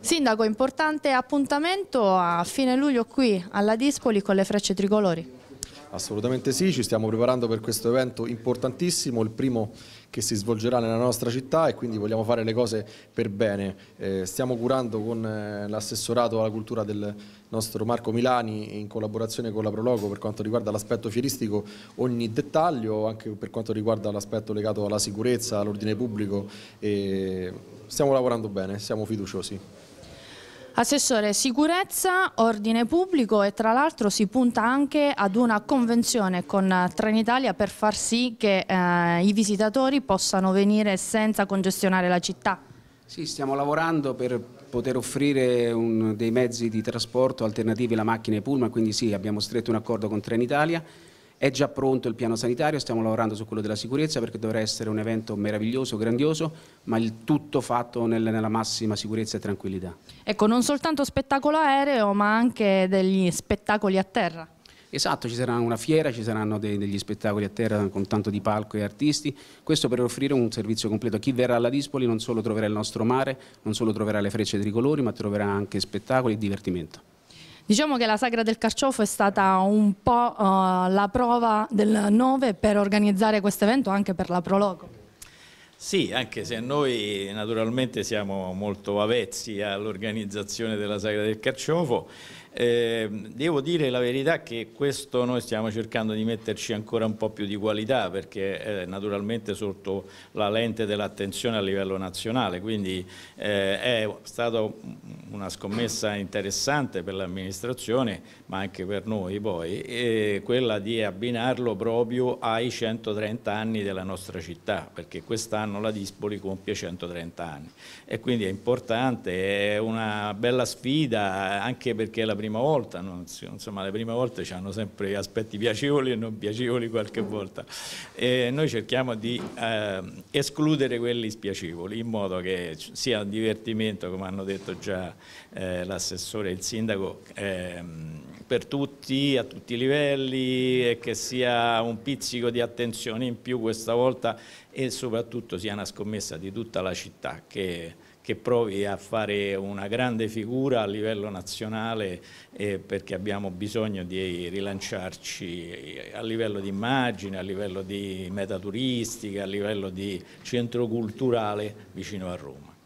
Sindaco, importante appuntamento a fine luglio qui alla Dispoli con le frecce tricolori. Assolutamente sì, ci stiamo preparando per questo evento importantissimo, il primo che si svolgerà nella nostra città e quindi vogliamo fare le cose per bene. Eh, stiamo curando con eh, l'assessorato alla cultura del nostro Marco Milani in collaborazione con la Prologo per quanto riguarda l'aspetto fieristico ogni dettaglio, anche per quanto riguarda l'aspetto legato alla sicurezza, all'ordine pubblico. E stiamo lavorando bene, siamo fiduciosi. Assessore, sicurezza, ordine pubblico e tra l'altro si punta anche ad una convenzione con Trenitalia per far sì che eh, i visitatori possano venire senza congestionare la città. Sì, stiamo lavorando per poter offrire un, dei mezzi di trasporto alternativi alla macchina e pullman, quindi sì, abbiamo stretto un accordo con Trenitalia è già pronto il piano sanitario, stiamo lavorando su quello della sicurezza perché dovrà essere un evento meraviglioso, grandioso, ma il tutto fatto nel, nella massima sicurezza e tranquillità. Ecco, non soltanto spettacolo aereo, ma anche degli spettacoli a terra. Esatto, ci sarà una fiera, ci saranno dei, degli spettacoli a terra con tanto di palco e artisti, questo per offrire un servizio completo. Chi verrà alla Dispoli non solo troverà il nostro mare, non solo troverà le frecce tricolori, ma troverà anche spettacoli e divertimento. Diciamo che la Sagra del Carciofo è stata un po' uh, la prova del 9 per organizzare questo evento anche per la Proloco. Sì, anche se noi naturalmente siamo molto avvezzi all'organizzazione della Sagra del Carciofo, eh, devo dire la verità che questo noi stiamo cercando di metterci ancora un po' più di qualità perché è naturalmente sotto la lente dell'attenzione a livello nazionale, quindi eh, è stata una scommessa interessante per l'amministrazione ma anche per noi poi, eh, quella di abbinarlo proprio ai 130 anni della nostra città perché quest'anno la Dispoli compie 130 anni. E quindi è importante, è una bella sfida anche perché la prima volta, non, insomma le prime volte hanno sempre aspetti piacevoli e non piacevoli qualche volta. E noi cerchiamo di eh, escludere quelli spiacevoli in modo che sia un divertimento, come hanno detto già eh, l'assessore e il sindaco, eh, per tutti, a tutti i livelli e che sia un pizzico di attenzione in più questa volta e soprattutto sia una scommessa di tutta la città che che provi a fare una grande figura a livello nazionale eh, perché abbiamo bisogno di rilanciarci a livello di immagine, a livello di meta turistica, a livello di centro culturale vicino a Roma.